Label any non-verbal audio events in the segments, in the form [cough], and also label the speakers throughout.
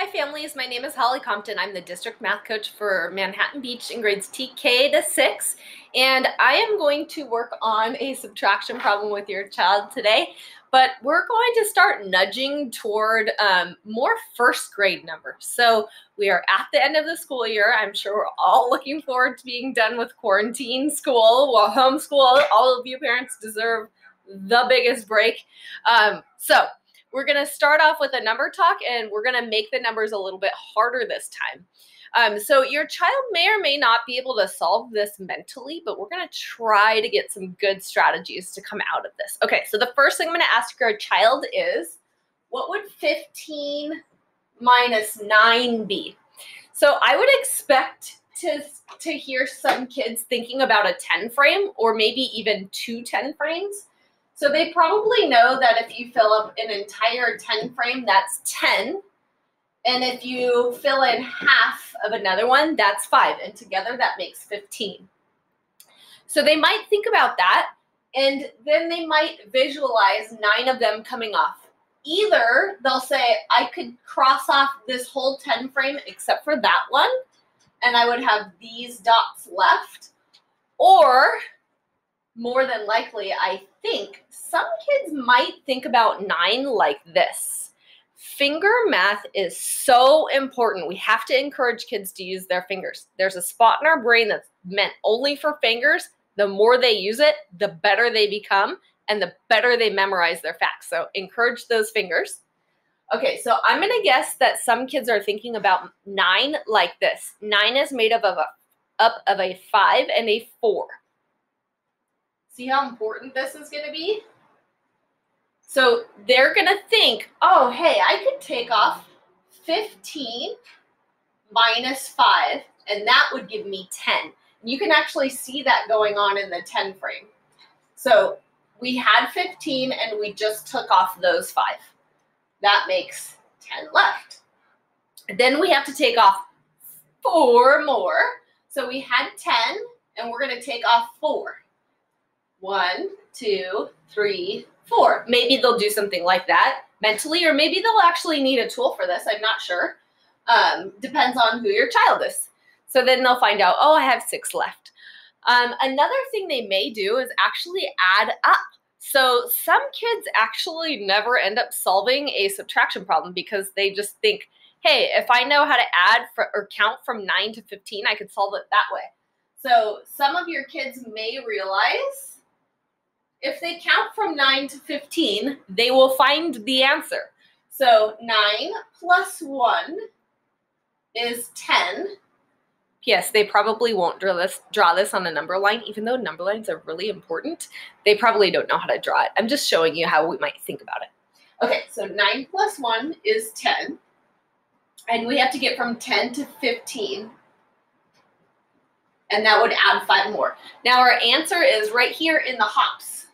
Speaker 1: Hi families, my name is Holly Compton. I'm the district math coach for Manhattan Beach in grades TK to 6 and I am going to work on a subtraction problem with your child today but we're going to start nudging toward um, more first grade numbers. So we are at the end of the school year. I'm sure we're all looking forward to being done with quarantine school, well homeschool. All of you parents deserve the biggest break. Um, so we're going to start off with a number talk and we're going to make the numbers a little bit harder this time. Um, so your child may or may not be able to solve this mentally, but we're going to try to get some good strategies to come out of this. Okay, so the first thing I'm going to ask your child is, what would 15 minus 9 be? So I would expect to, to hear some kids thinking about a 10 frame or maybe even two 10 frames. So they probably know that if you fill up an entire 10 frame, that's 10. And if you fill in half of another one, that's 5. And together that makes 15. So they might think about that and then they might visualize nine of them coming off. Either they'll say, I could cross off this whole 10 frame except for that one, and I would have these dots left. Or more than likely, I think some kids might think about nine like this. Finger math is so important. We have to encourage kids to use their fingers. There's a spot in our brain that's meant only for fingers. The more they use it, the better they become and the better they memorize their facts. So encourage those fingers. Okay, so I'm going to guess that some kids are thinking about nine like this. Nine is made up of a, up of a five and a four. See how important this is going to be? So they're going to think, oh, hey, I could take off 15 minus 5, and that would give me 10. You can actually see that going on in the 10 frame. So we had 15, and we just took off those 5. That makes 10 left. Then we have to take off 4 more. So we had 10, and we're going to take off 4. One, two, three, four. Maybe they'll do something like that mentally, or maybe they'll actually need a tool for this. I'm not sure. Um, depends on who your child is. So then they'll find out, oh, I have six left. Um, another thing they may do is actually add up. So some kids actually never end up solving a subtraction problem because they just think, hey, if I know how to add for, or count from 9 to 15, I could solve it that way. So some of your kids may realize if they count from 9 to 15, they will find the answer. So 9 plus 1 is 10. Yes, they probably won't draw this, draw this on a number line, even though number lines are really important. They probably don't know how to draw it. I'm just showing you how we might think about it. Okay, so 9 plus 1 is 10. And we have to get from 10 to 15 and that would add five more. Now our answer is right here in the hops.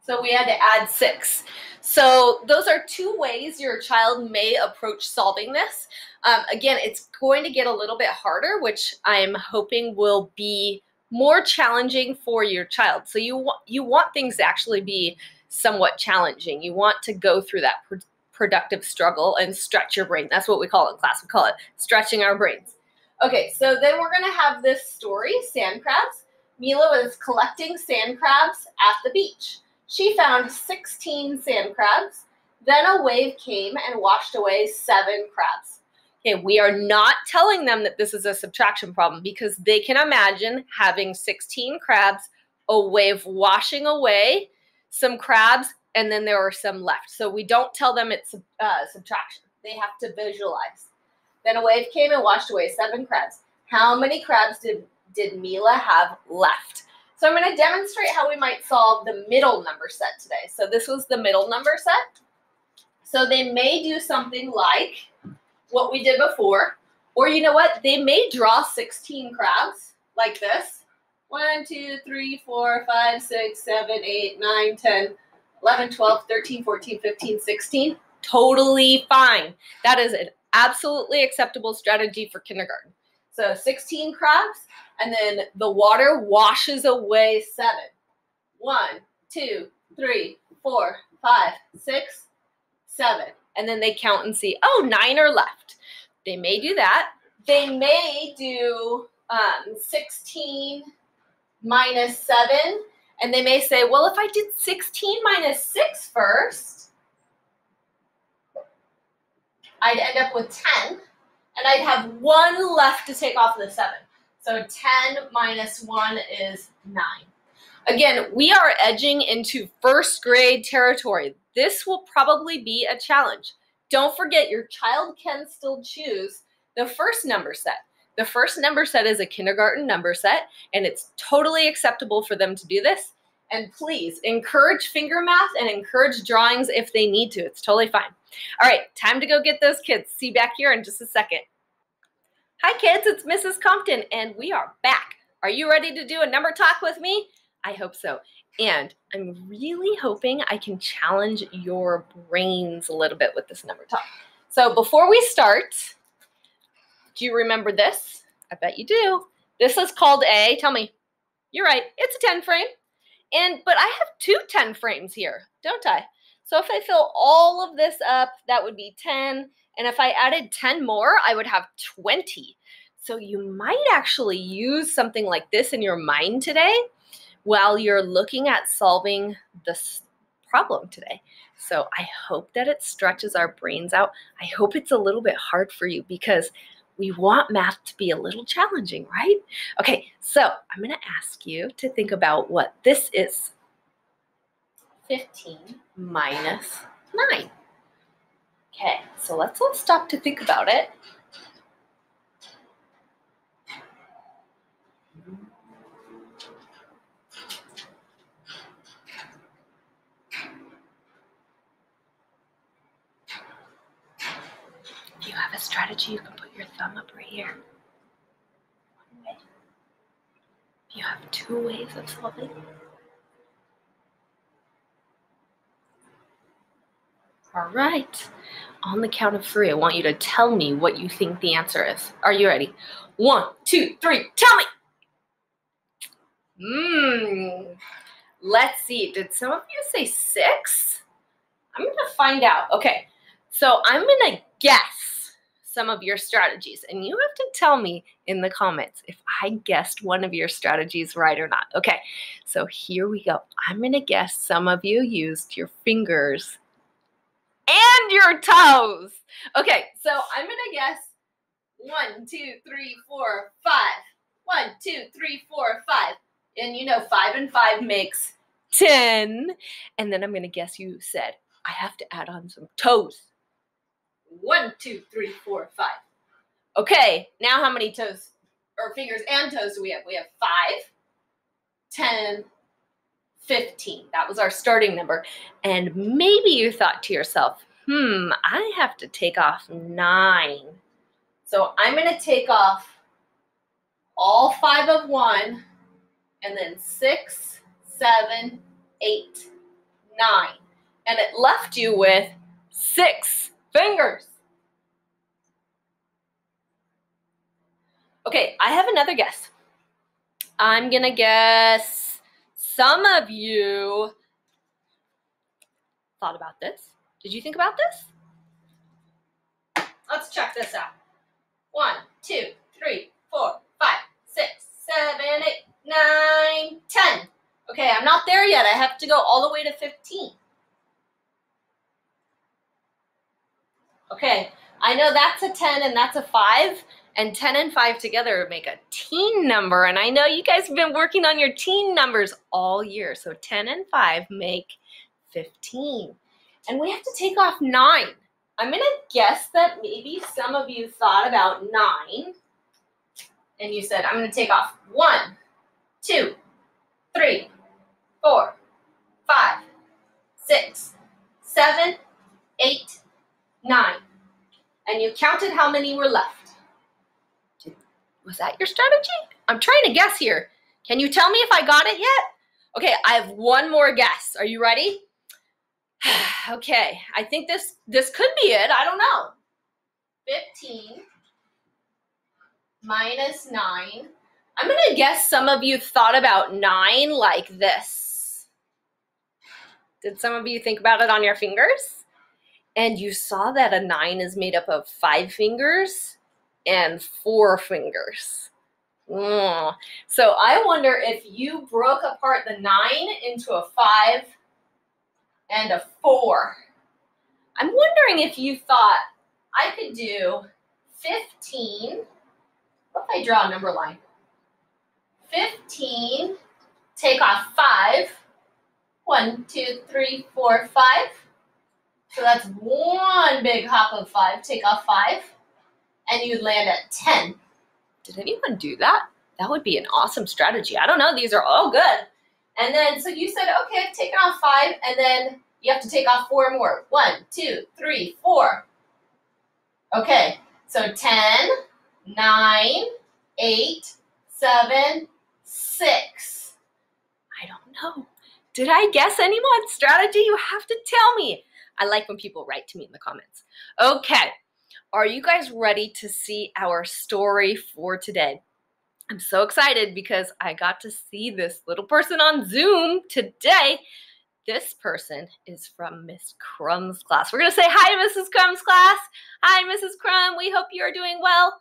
Speaker 1: So we had to add six. So those are two ways your child may approach solving this. Um, again, it's going to get a little bit harder, which I'm hoping will be more challenging for your child. So you want you want things to actually be somewhat challenging. You want to go through that pr productive struggle and stretch your brain. That's what we call it in class. We call it stretching our brains. Okay, so then we're going to have this story, sand crabs. Mila was collecting sand crabs at the beach. She found 16 sand crabs. Then a wave came and washed away seven crabs. Okay, we are not telling them that this is a subtraction problem because they can imagine having 16 crabs, a wave washing away some crabs, and then there are some left. So we don't tell them it's uh, subtraction. They have to visualize. Then a wave came and washed away seven crabs. How many crabs did, did Mila have left? So I'm going to demonstrate how we might solve the middle number set today. So this was the middle number set. So they may do something like what we did before, or you know what? They may draw 16 crabs like this. 1, 2, 3, 4, 5, 6, 7, 8, 9, 10, 11, 12, 13, 14, 15, 16. Totally fine. That is an absolutely acceptable strategy for kindergarten. So 16 crabs, and then the water washes away seven. One, two, three, four, five, six, seven. and then they count and see, oh, nine are left. They may do that. They may do um, 16 minus 7, and they may say, well, if I did 16 minus 6 first, I'd end up with 10, and I'd have one left to take off of the 7. So 10 minus 1 is 9. Again, we are edging into first grade territory. This will probably be a challenge. Don't forget, your child can still choose the first number set. The first number set is a kindergarten number set, and it's totally acceptable for them to do this. And please encourage finger math and encourage drawings if they need to. It's totally fine. All right, time to go get those kids. See you back here in just a second. Hi, kids, it's Mrs. Compton, and we are back. Are you ready to do a number talk with me? I hope so. And I'm really hoping I can challenge your brains a little bit with this number talk. So before we start, do you remember this? I bet you do. This is called a, tell me, you're right, it's a 10 frame. And, but I have two 10 frames here, don't I? So if I fill all of this up, that would be 10. And if I added 10 more, I would have 20. So you might actually use something like this in your mind today while you're looking at solving this problem today. So I hope that it stretches our brains out. I hope it's a little bit hard for you because we want math to be a little challenging, right? Okay, so I'm going to ask you to think about what this is 15 minus 9. Okay, so let's all stop to think about it. You have a strategy, you can put your thumb up right here. You have two ways of solving. All right. On the count of three, I want you to tell me what you think the answer is. Are you ready? One, two, three, tell me! Mmm. Let's see. Did some of you say six? I'm going to find out. Okay. So I'm going to guess some of your strategies. And you have to tell me in the comments if I guessed one of your strategies right or not. Okay, so here we go. I'm going to guess some of you used your fingers and your toes. Okay, so I'm going to guess one, two, three, four, five. One, two, three, four, five. And you know, five and five makes 10. And then I'm going to guess you said, I have to add on some toes. One, two, three, four, five. Okay, now how many toes or fingers and toes do we have? We have five, ten, fifteen. That was our starting number. And maybe you thought to yourself, hmm, I have to take off nine. So I'm going to take off all five of one and then six, seven, eight, nine. And it left you with six Fingers. Okay, I have another guess. I'm going to guess some of you thought about this. Did you think about this? Let's check this out. One, two, three, four, five, six, seven, eight, nine, ten. Okay, I'm not there yet. I have to go all the way to 15. Okay, I know that's a 10 and that's a 5, and 10 and 5 together make a teen number. And I know you guys have been working on your teen numbers all year. So 10 and 5 make 15. And we have to take off 9. I'm going to guess that maybe some of you thought about 9. And you said, I'm going to take off 1, 2, 3, 4, 5, 6, 7, 8, nine. And you counted how many were left. Was that your strategy? I'm trying to guess here. Can you tell me if I got it yet? Okay, I have one more guess. Are you ready? [sighs] okay, I think this this could be it. I don't know. 15 minus 9. I'm going to guess some of you thought about 9 like this. Did some of you think about it on your fingers? And you saw that a nine is made up of five fingers and four fingers. Mm. So I wonder if you broke apart the nine into a five and a four. I'm wondering if you thought I could do 15. What if I draw a number line? 15, take off 5. 1, 2, 3, 4, 5. So that's one big hop of 5. Take off 5. And you'd land at 10. Did anyone do that? That would be an awesome strategy. I don't know. These are all good. And then, so you said, okay, I've taken off 5. And then you have to take off 4 more. One, two, three, four. Okay, so 10, 9, 8, 7, 6. I don't know. Did I guess anyone's strategy? You have to tell me. I like when people write to me in the comments. Okay, are you guys ready to see our story for today? I'm so excited because I got to see this little person on Zoom today. This person is from Miss Crumb's class. We're going to say hi, to Mrs. Crumb's class. Hi, Mrs. Crumb. We hope you are doing well.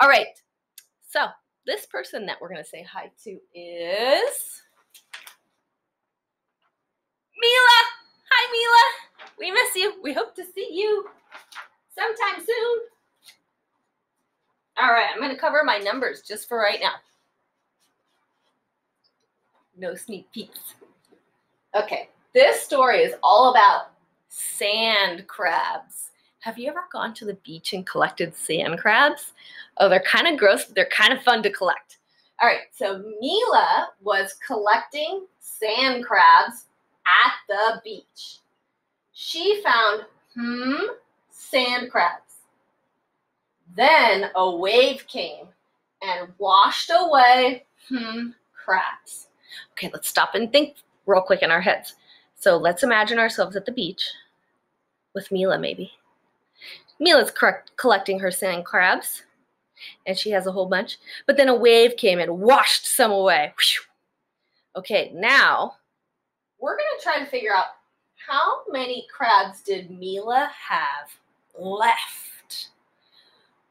Speaker 1: All right. So, this person that we're going to say hi to is Mila. Hi, Mila. We miss you. We hope to see you sometime soon. All right, I'm going to cover my numbers just for right now. No sneak peeks. Okay, this story is all about sand crabs. Have you ever gone to the beach and collected sand crabs? Oh, they're kind of gross, but they're kind of fun to collect. All right, so Mila was collecting sand crabs at the beach. She found, hmm, sand crabs. Then a wave came and washed away, hmm, crabs. Okay, let's stop and think real quick in our heads. So let's imagine ourselves at the beach with Mila, maybe. Mila's collecting her sand crabs and she has a whole bunch. But then a wave came and washed some away. Okay, now we're going to try to figure out many crabs did Mila have left?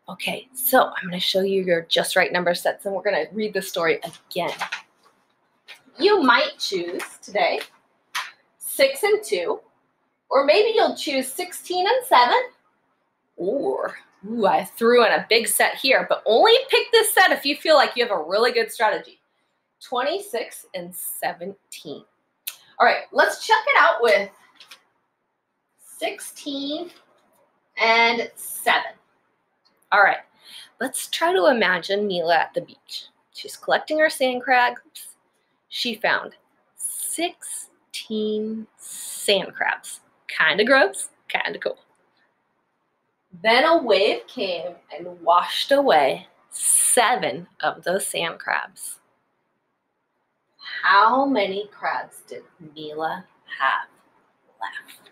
Speaker 1: Okay, so I'm going to show you your just right number sets and we're going to read the story again. You might choose today 6 and 2, or maybe you'll choose 16 and 7, or Ooh, I threw in a big set here, but only pick this set if you feel like you have a really good strategy. 26 and 17. All right, let's check it out with 16 and 7. All right, let's try to imagine Mila at the beach. She's collecting her sand crabs. She found 16 sand crabs. Kind of gross, kind of cool. Then a wave came and washed away seven of those sand crabs. How many crabs did Mila have left?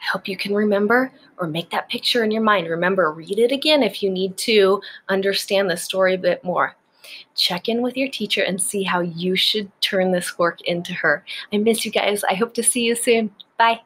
Speaker 1: I hope you can remember or make that picture in your mind. Remember, read it again if you need to understand the story a bit more. Check in with your teacher and see how you should turn this work into her. I miss you guys. I hope to see you soon. Bye.